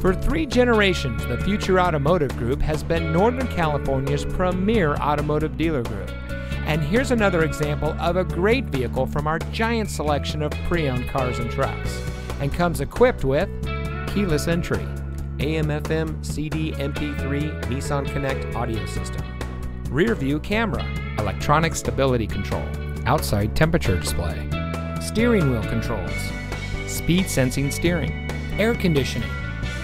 For three generations, the Future Automotive Group has been Northern California's premier automotive dealer group. And here's another example of a great vehicle from our giant selection of pre owned cars and trucks. And comes equipped with keyless entry, AM FM CD MP3 Nissan Connect audio system, rear view camera, electronic stability control, outside temperature display, steering wheel controls, speed sensing steering, air conditioning,